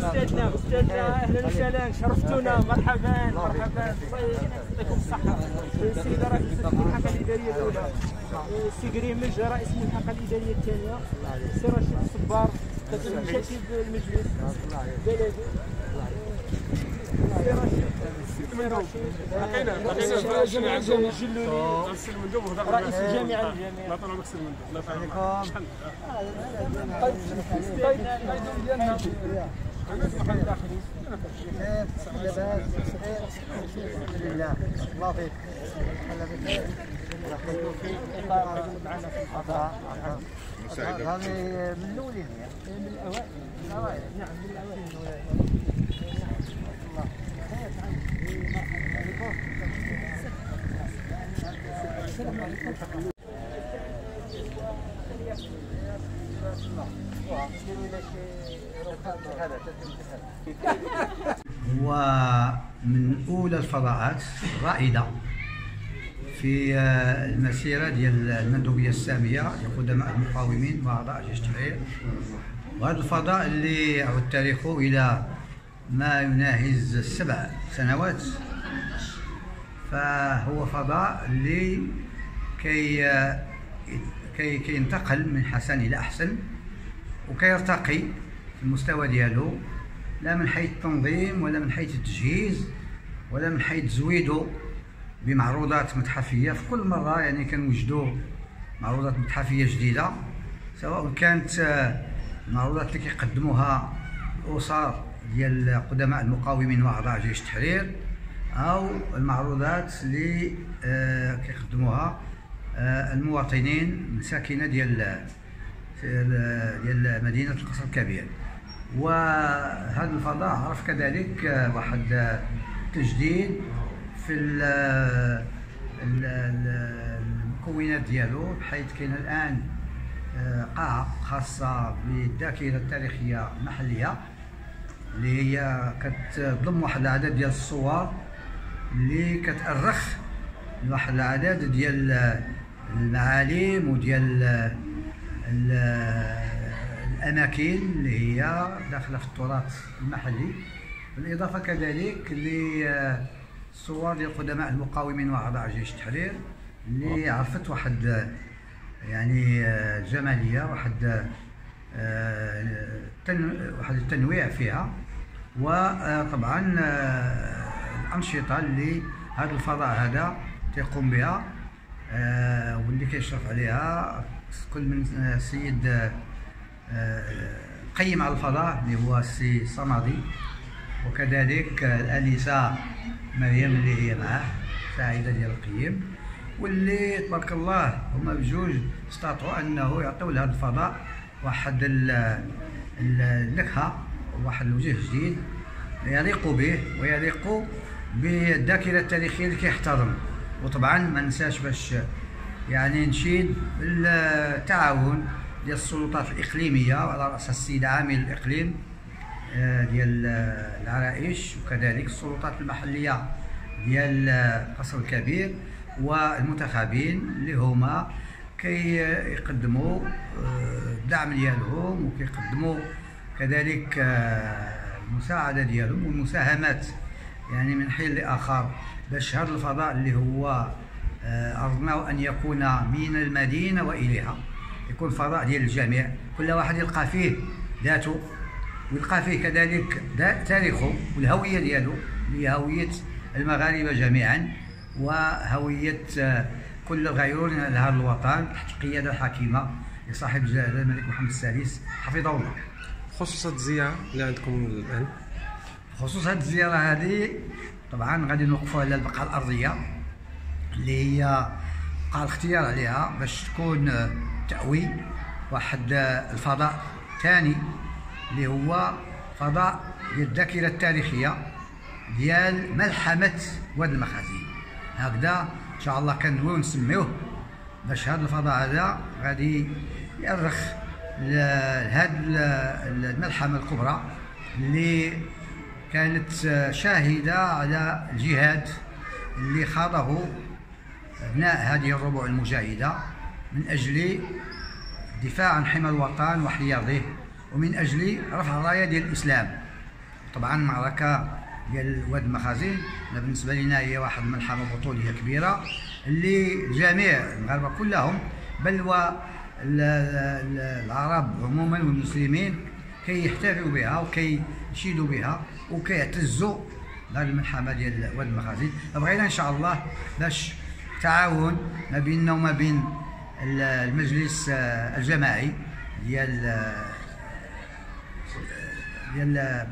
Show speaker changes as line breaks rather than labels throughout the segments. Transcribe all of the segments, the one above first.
استاذنا السيده رئيسه الملحقه الاداريه الاولى السي كريم رئيس الملحقه الاداريه الثانية السي رشيد الصبار كاتب المجلس البلدي السي رشيد
لقينا لقينا
الجامعة الجلولي
نرسل المندوب وهذا
رئيس الجامعة الجامعيه
لا طلع نفس المندوب لا طلع
لله الله بخير من
من الاوائل من الاوائل نعم
ومن أولى الفضاءات الرائده في آه، المسيرة ديال المندوبية السامية لقدماء المقاومين واعضاء جيش التحرير وهذا الفضاء اللي يعود تاريخه إلى ما يناهز سبع سنوات. فهو فضاء اللي كي آه، كي كينتقل من حسن إلى أحسن وكيرتقي في المستوى ديالو لا من حيث التنظيم ولا من حيث التجهيز ولا من حيث زويدو بمعروضات متحفية. في كل مرة يعني كنوجدوا معروضات متحفية جديدة سواء كانت آه، المعروضات اللي كيقدموها الاسر ديال قدماء المقاومين وأعضاء جيش التحرير أو المعروضات اللي آه، كيقدموها آه، المواطنين الساكنه ديال ديال مدينة القصر الكبير. وهذا الفضاء عرف كذلك آه، واحد آه، تجديد في ال- ال- ال- المكونات ديالو بحيث كاين الآن آه، قاعه خاصة بالذاكره التاريخية المحليه اللي هي كتضم واحد العدد ديال الصور اللي كتأرخ لواحد العدد ديال المعالم وديال ال- الأماكن اللي هي داخلة في التراث المحلي. بالإضافة كذلك للصور ديال قدماء المقاومين وأعضاء جيش التحرير اللي عرفت واحد يعني جمالية واحد تن- واحد التنويع فيها. وطبعا الأنشطة اللي هذا الفضاء هذا تيقوم بها واللي كيشرف عليها كل من سيد قيم على الفضاء اللي هو السي صمدي وكذلك الانسه مريم اللي هي معاه ساعده ديال القيم واللي تبارك الله هما بجوج استطاعوا أنه يعطيو لهذا الفضاء واحد ال- ال- النكهة واحد الوجه جديد يليق به ويليق بالذاكرة التاريخية اللي كيحترم. وطبعا ما ننساش باش يعني نشيد بالتعاون ديال السلطات الإقليمية وعلى رأس السيد عامل الإقليم ديال آه، العرائش وكذلك السلطات المحليه ديال آه، قصر الكبير والمنتخبين اللي هما كيقدموا آه، الدعم ديالهم وكيقدموا كذلك آه، المساعدة ديالهم والمساهمات يعني من حين لآخر باش هذا الفضاء اللي هو آه، أردناه أن يكون من المدينة وإليها يكون فضاء ديال الجميع كل واحد يلقى فيه ذاته. ويلقى فيه كذلك تاريخه والهوية ديالو اللي هي هوية المغاربة جميعا وهوية آه، كل الغيرون لهذا الوطن تحت القيادة الحكيمة لصاحب جلالة الملك محمد السادس حفظه الله.
خصوصات الزيارة اللي عندكم الآن.
بخصوص هذه الزيارة هذه طبعا غادي نوقفوا على البقعة الأرضية اللي هي بقى الاختيار عليها باش تكون آه، تأوي واحد آه، الفضاء ثاني. اللي هو فضاء ديال الذاكرة التاريخية ديال ملحمة واد المخازين هكذا إن شاء الله كندويو نسميوه باش هذا الفضاء هذا غادي يأرخ لهذه الملحمة الكبرى اللي كانت شاهدة على الجهاد اللي خاضه أبناء هذه الربوع المجاهدة من أجل الدفاع عن حمى الوطن وحياضه. ومن أجل رفع راية ديال الإسلام. طبعا معركة ديال واد المخازن أنا بالنسبة لنا هي واحد من الملحمة بطولية كبيرة اللي جميع المغاربة كلهم بل و ال- ال- العرب عموما والمسلمين كيحتفلوا بها وكيشيدوا بها وكيعتزوا بهذه الملحمة ديال واد المخازن بغينا إن شاء الله باش تعاون ما بيننا وما بين ال- المجلس الجماعي ديال ديال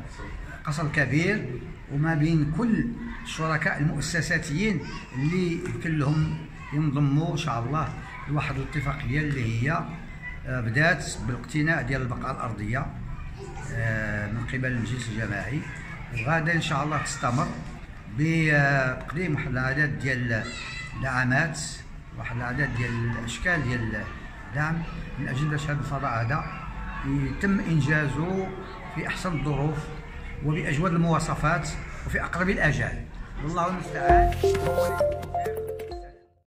قصر الكبير وما بين كل الشركاء المؤسساتيين اللي يمكن لهم ينضموا إن شاء الله لواحد الاتفاقيه اللي هي آه، بدات بالاقتناء ديال البقعه الأرضية آه، من قبل المجلس الجماعي. وغادا إن شاء الله تستمر بتقديم واحد العدد ديال الدعامات واحد العدد ديال الأشكال ديال الدعم من أجل باش هذا الفضاء هذا يتم إنجازه في أحسن الظروف وبأجود المواصفات وفي أقرب الآجال. والله المستعان.